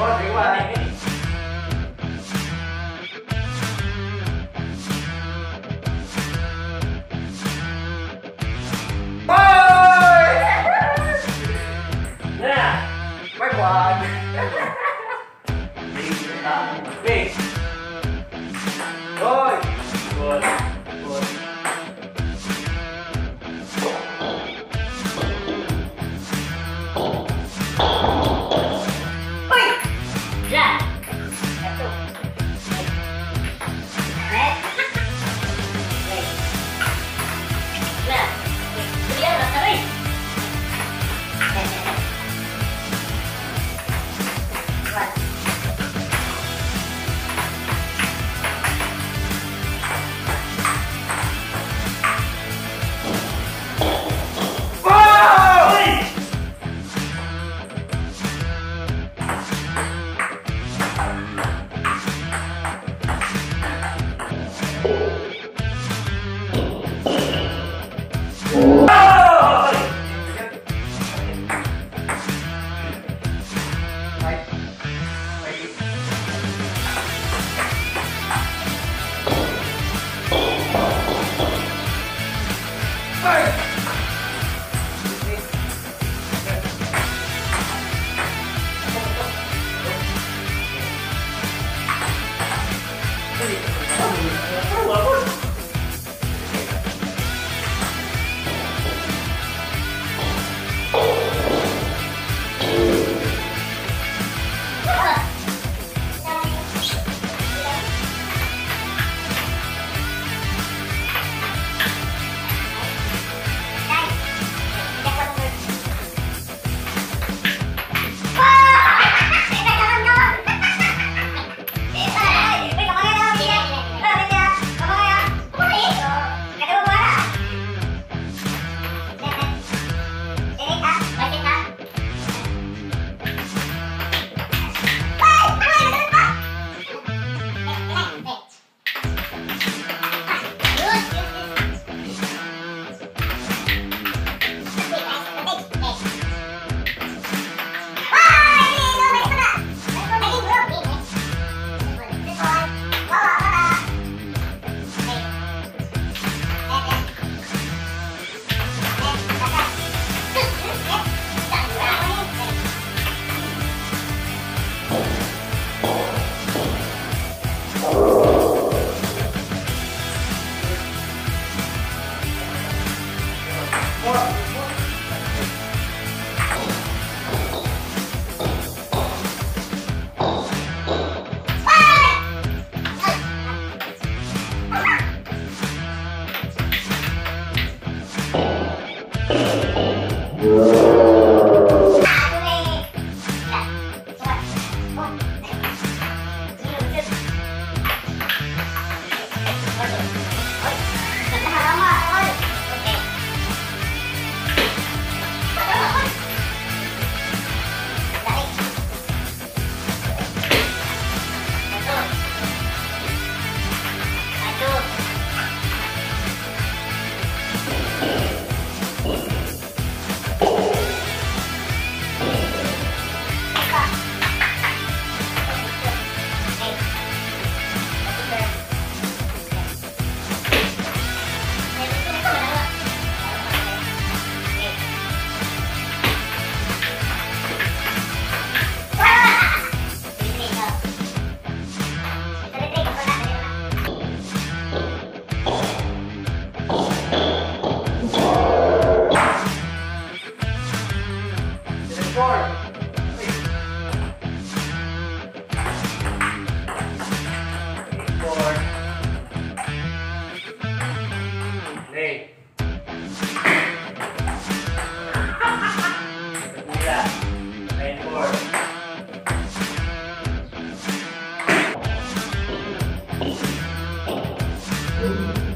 Bye! Yeah, my blog.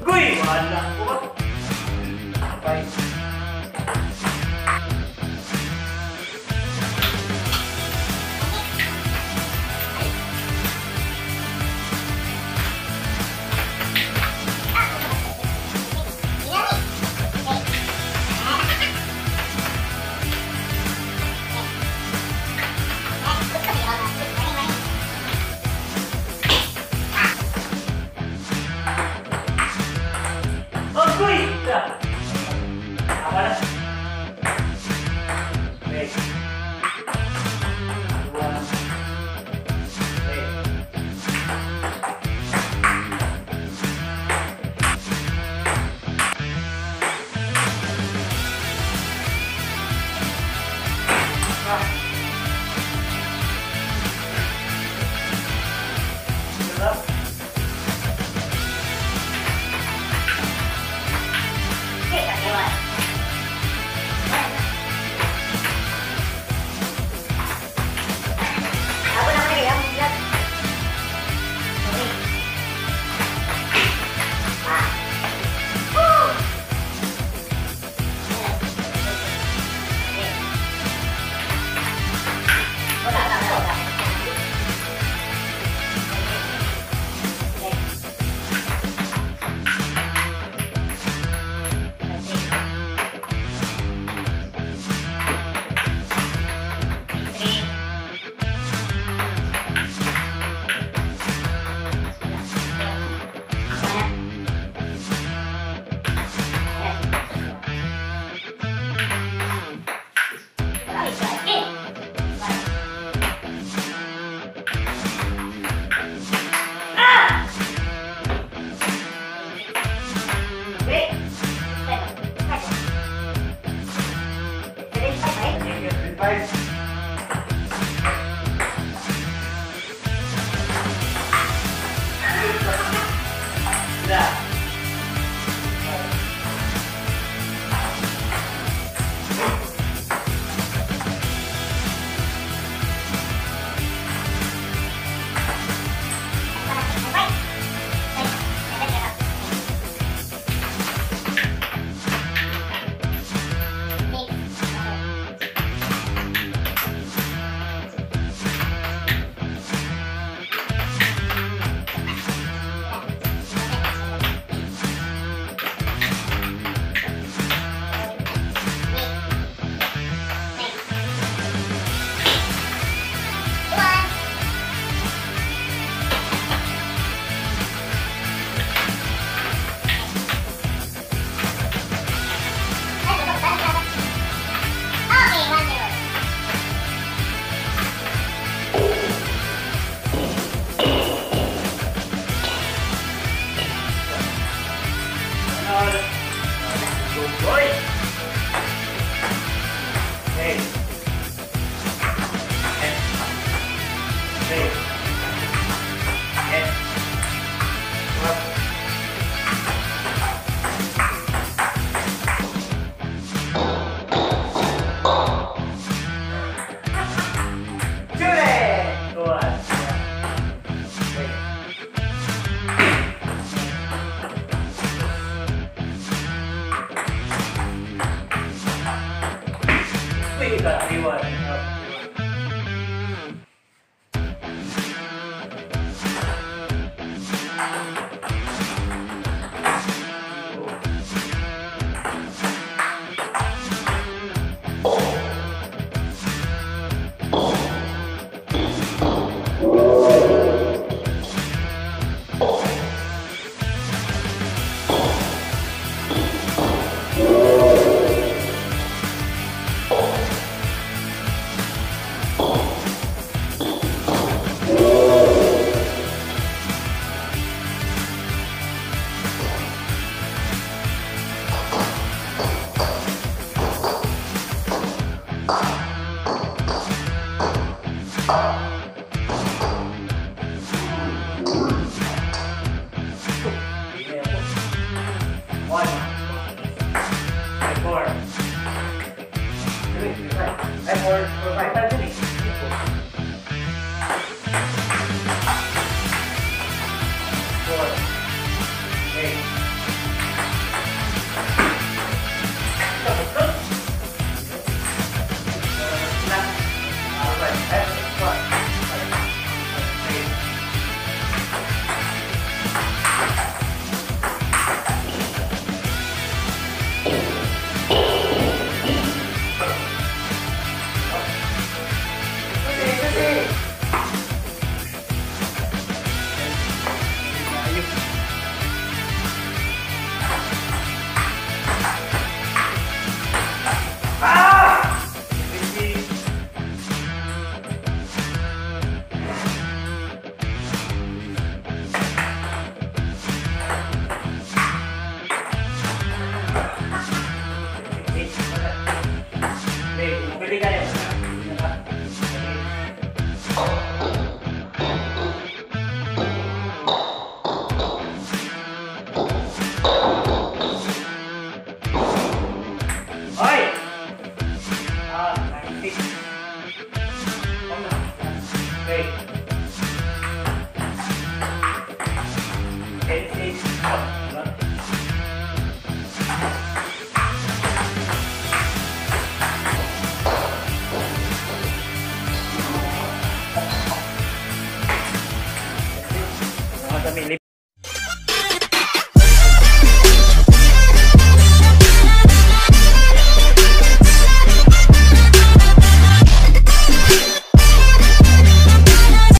跪完了，我们。 감사합니다. 아. Bye.